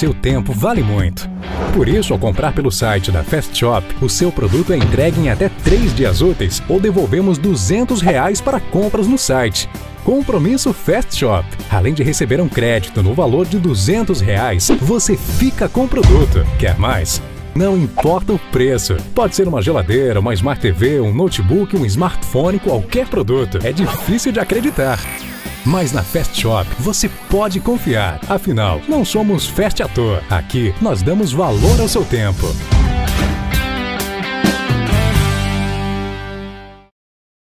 seu tempo vale muito. Por isso, ao comprar pelo site da Fast Shop, o seu produto é entregue em até 3 dias úteis ou devolvemos 200 reais para compras no site. Compromisso Fast Shop. Além de receber um crédito no valor de 200 reais, você fica com o produto. Quer mais? Não importa o preço. Pode ser uma geladeira, uma Smart TV, um notebook, um smartphone, qualquer produto. É difícil de acreditar. Mas na Fast Shop você pode confiar. Afinal, não somos Fast à toa. Aqui nós damos valor ao seu tempo.